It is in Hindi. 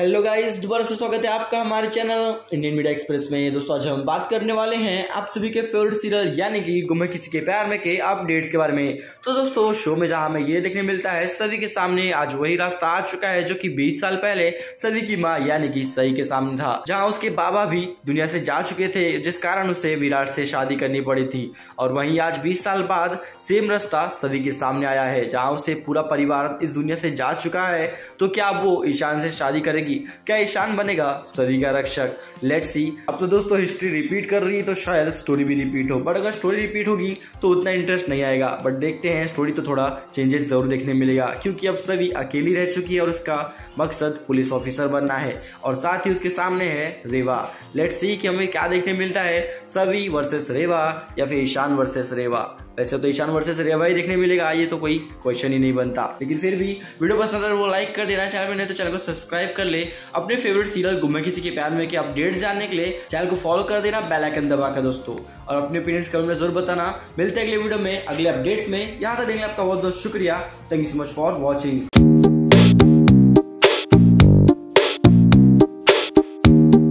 हेलो गाइस दोबारा से स्वागत है आपका हमारे चैनल इंडियन मीडिया एक्सप्रेस में। दोस्तों, आज हम बात करने वाले हैं आप सभी के फेवरेट सीरियल यानी कि गुमे किसी के प्यार में के अपडेट्स के बारे में। तो दोस्तों शो में जहाँ हमें ये देखने मिलता है सभी के सामने आज वही रास्ता आ चुका है जो कि 20 साल पहले सभी की माँ, यानी कि सही के सामने था, जहाँ उसके बाबा भी दुनिया से जा चुके थे, जिस कारण उसे विराट से शादी करनी पड़ी थी। और वही आज बीस साल बाद सेम रास्ता सभी के सामने आया है, जहाँ उसे पूरा परिवार इस दुनिया से जा चुका है। तो क्या वो ईशान से शादी करेगी? करेगी क्या ईशान बनेगा? सभी का रक्षक। लेट सी अब तो दोस्तों हिस्ट्री रिपीट कर रही है तो शायद स्टोरी भी रिपीट हो। बट अगर स्टोरी रिपीट होगी तो उतना इंटरेस्ट नहीं आएगा। बट देखते हैं स्टोरी तो थोड़ा चेंजेस ज़रूर देखने मिलेगा। क्योंकि अब सभी अकेली रह चुकी है और उसका मकसद पुलिस ऑफिसर बनना है। और साथ ही उसके सामने है रेवा। लेट सी कि हमें क्या देखने मिलता है। सभी वर्सेस रेवा या फिर ईशान वर्सेस रेवा। वैसे तो ईशान वर्सेस रिया भाई देखने मिलेगा, ये तो कोई क्वेश्चन ही नहीं बनता। लेकिन फिर भी वीडियो पसंद है वो लाइक कर देना चैनल में नहीं तो चैनल को सब्सक्राइब कर ले। अपने फेवरेट सीरियल गुम्मे किसी के प्यार में के जानने के लिए चैनल को फॉलो कर देना बेल आइकन दबा कर दोस्तों। और अपने ओपिनियंस कमेंट में ज़रूर बताना। मिलते हैं अगले वीडियो में, अगले अपडेट्स में। यहाँ तक देखने आपका बहुत बहुत शुक्रिया। Thank you so much for watching